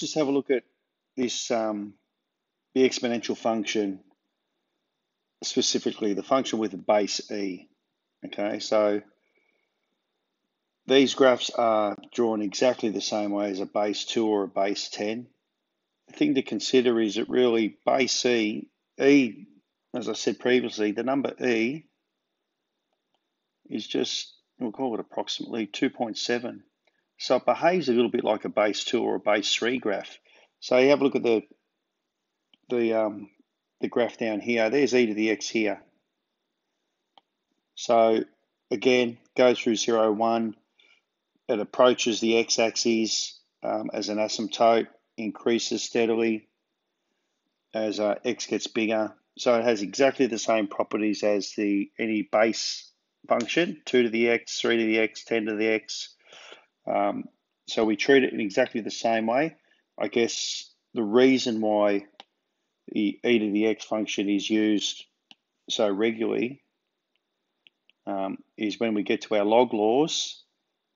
just have a look at this, um, the exponential function, specifically the function with the base e. Okay, so these graphs are drawn exactly the same way as a base 2 or a base 10. The thing to consider is that really base e, e, as I said previously, the number e is just, we'll call it approximately 2.7. So it behaves a little bit like a base 2 or a base 3 graph. So you have a look at the, the, um, the graph down here. There's e to the x here. So again, go through 0, 1. It approaches the x-axis um, as an asymptote, increases steadily as uh, x gets bigger. So it has exactly the same properties as the any base function, 2 to the x, 3 to the x, 10 to the x. Um, so we treat it in exactly the same way. I guess the reason why the e to the x function is used so regularly um, is when we get to our log laws,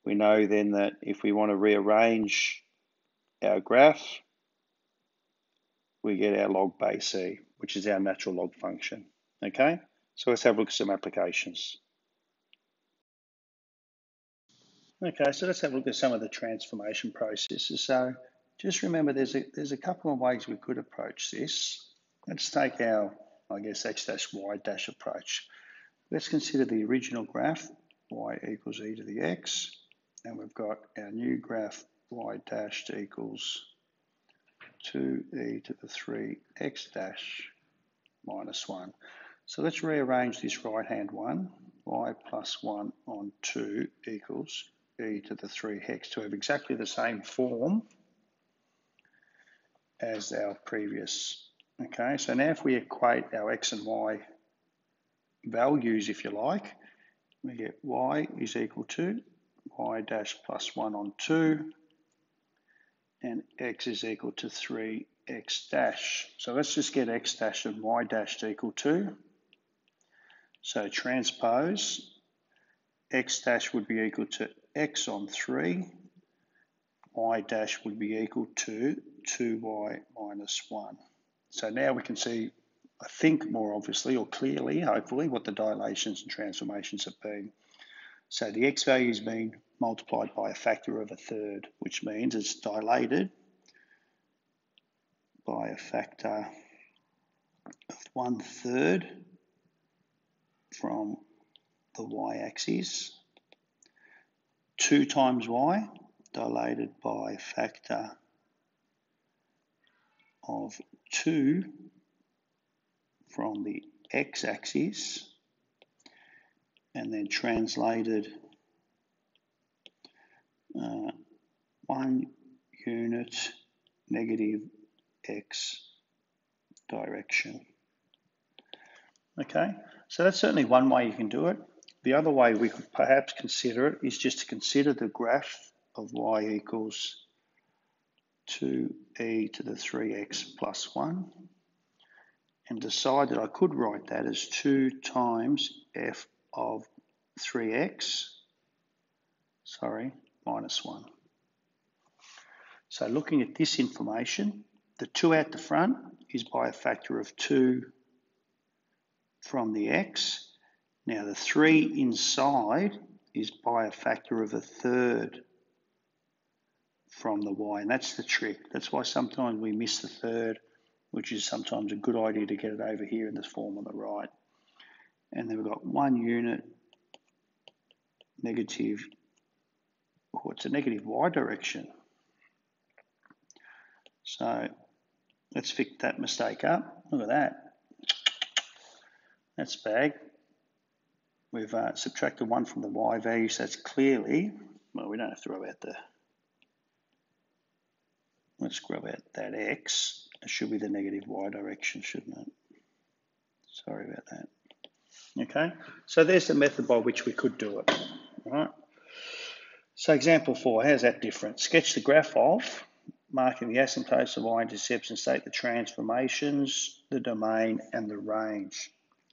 we know then that if we want to rearrange our graph, we get our log base e, which is our natural log function. Okay, so let's have a look at some applications. Okay, so let's have a look at some of the transformation processes. So just remember there's a, there's a couple of ways we could approach this. Let's take our, I guess, x dash y dash approach. Let's consider the original graph, y equals e to the x, and we've got our new graph, y dashed equals 2e to the 3 x dash minus 1. So let's rearrange this right-hand one, y plus 1 on 2 equals to the 3 hex to have exactly the same form as our previous. Okay, so now if we equate our x and y values, if you like, we get y is equal to y dash plus 1 on 2 and x is equal to 3x dash. So let's just get x dash and y dash equal to. So transpose, x dash would be equal to x on 3, y dash would be equal to 2y minus 1. So now we can see, I think more obviously or clearly, hopefully, what the dilations and transformations have been. So the x value is being multiplied by a factor of a third, which means it's dilated by a factor of one third from the y-axis 2 times y dilated by a factor of 2 from the x-axis and then translated uh, 1 unit negative x direction. Okay, so that's certainly one way you can do it. The other way we could perhaps consider it is just to consider the graph of y equals 2e to the 3x plus 1 and decide that I could write that as 2 times f of 3x, sorry, minus 1. So looking at this information, the 2 out the front is by a factor of 2 from the x now the 3 inside is by a factor of a third from the y, and that's the trick. That's why sometimes we miss the third, which is sometimes a good idea to get it over here in this form on the right. And then we've got one unit negative, oh, it's a negative y direction. So let's fix that mistake up. Look at that. That's bad. We've uh, subtracted 1 from the y value, so that's clearly, well, we don't have to worry about the, let's grab out that x. It should be the negative y direction, shouldn't it? Sorry about that. Okay, so there's the method by which we could do it. All right. So example four, how's that different? Sketch the graph of marking the asymptotes of y-intercepts and state the transformations, the domain, and the range.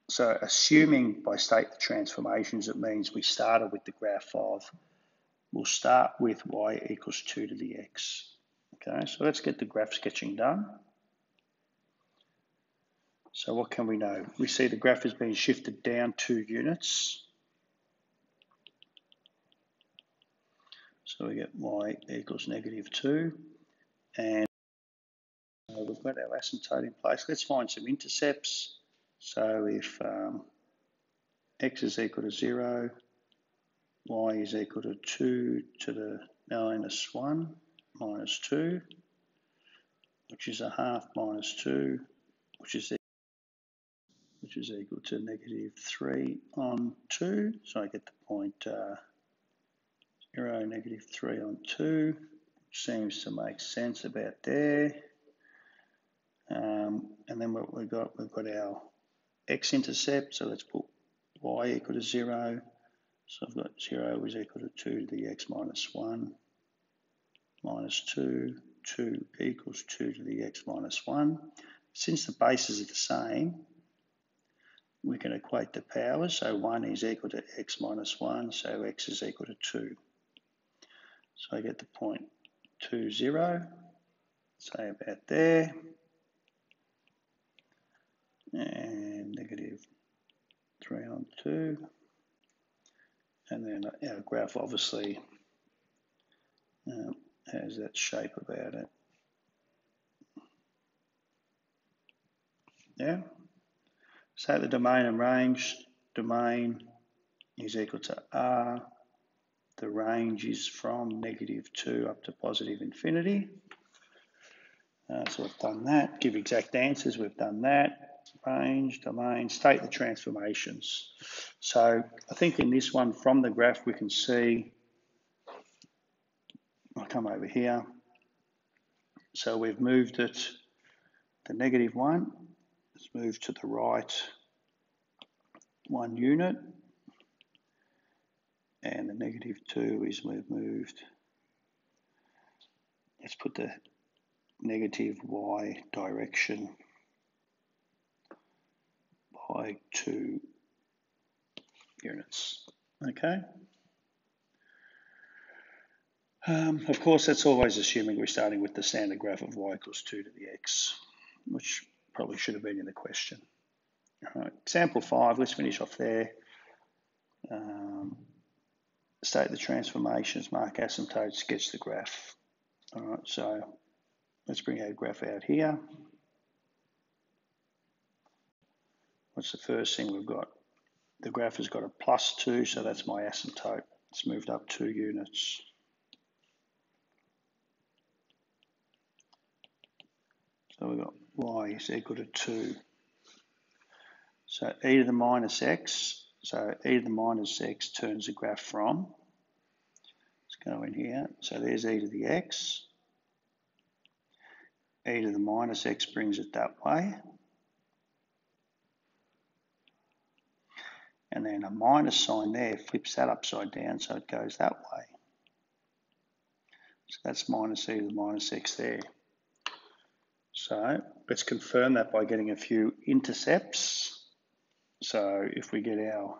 So assuming by state the transformations, it means we started with the graph of, we'll start with y equals 2 to the x. Okay, so let's get the graph sketching done. So what can we know? We see the graph has been shifted down two units. So we get y equals negative 2. And we've got our asymptote in place. Let's find some intercepts. So if um, x is equal to 0, y is equal to 2 to the minus 1 minus 2, which is a half minus 2, which is which is equal to negative 3 on 2. So I get the point uh, 0, negative 3 on 2, which seems to make sense about there. Um, and then what we've got, we've got our x-intercept, so let's put y equal to 0. So I've got 0 is equal to 2 to the x minus 1 minus 2, 2 equals 2 to the x minus 1. Since the bases are the same, we can equate the powers. So 1 is equal to x minus 1, so x is equal to 2. So I get the point 2, 0, say about there. And negative 3 on 2. And then our graph obviously um, has that shape about it. Yeah. So the domain and range, domain is equal to R. The range is from negative 2 up to positive infinity. Uh, so we've done that. Give exact answers, we've done that. Range, domain, state the transformations. So I think in this one from the graph we can see I'll come over here. So we've moved it, the negative one, it's moved to the right one unit, and the negative two is we've moved, let's put the negative y direction by two units, okay? Um, of course, that's always assuming we're starting with the standard graph of y equals 2 to the x, which probably should have been in the question. All right, example 5, let's finish off there. Um, state the transformations, mark asymptotes, sketch the graph. All right, so let's bring our graph out here. What's the first thing we've got? The graph has got a plus 2, so that's my asymptote. It's moved up 2 units. So we've got y is equal to 2. So e to the minus x, so e to the minus x turns the graph from, let's go in here, so there's e to the x, e to the minus x brings it that way, and then a minus sign there flips that upside down so it goes that way. So that's minus e to the minus x there. So let's confirm that by getting a few intercepts. So if we get our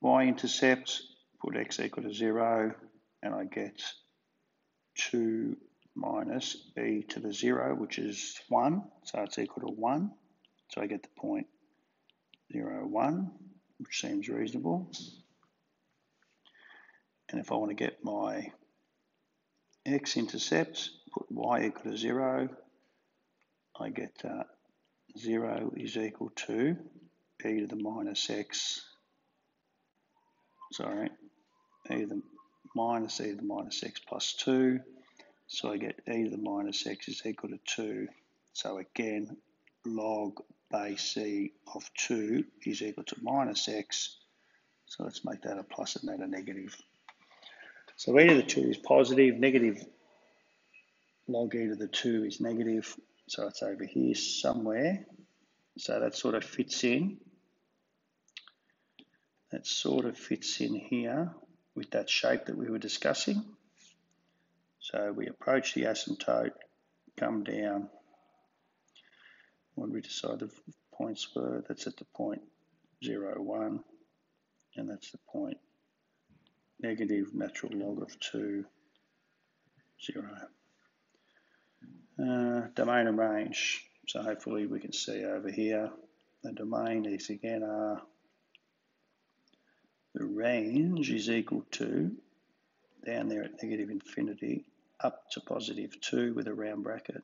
y-intercept, put x equal to 0, and I get 2 minus e to the 0, which is 1, so it's equal to 1. So I get the point 0, 1, which seems reasonable. And if I want to get my x-intercepts, put y equal to 0, I get uh, 0 is equal to e to the minus x, sorry, e to the minus e to the minus x plus 2. So I get e to the minus x is equal to 2. So again, log base c of 2 is equal to minus x. So let's make that a plus and that a negative. So e to the 2 is positive, negative log e to the 2 is negative, so it's over here somewhere. So that sort of fits in. That sort of fits in here with that shape that we were discussing. So we approach the asymptote, come down. When we decide the points were, that's at the point 0, 1, and that's the point negative natural log of 2 zero. Uh, domain and range. So hopefully we can see over here, the domain is again uh, the range is equal to, down there at negative infinity, up to positive 2 with a round bracket.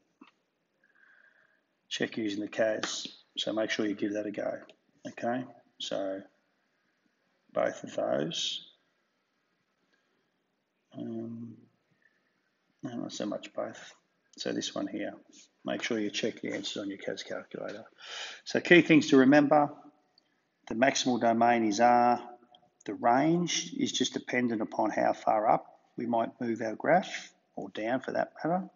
Check using the CAS, so make sure you give that a go. Okay, so both of those. Um, no, not so much both. So this one here, make sure you check the answers on your CAS calculator. So key things to remember, the maximal domain is R, the range is just dependent upon how far up we might move our graph, or down for that matter.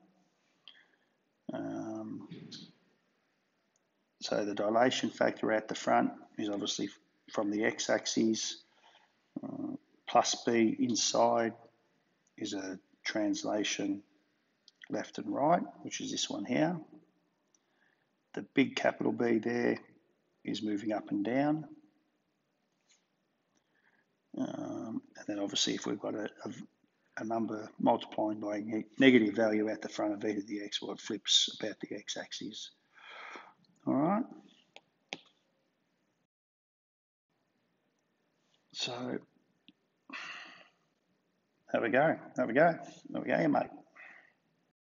Um, so the dilation factor at the front is obviously from the x-axis. Uh, plus b inside is a translation left and right, which is this one here. The big capital B there is moving up and down. Um, and then obviously if we've got a, a, a number multiplying by a negative value at the front of e to the x, well, it flips about the x-axis. All right. So, there we go. There we go. There we go, mate.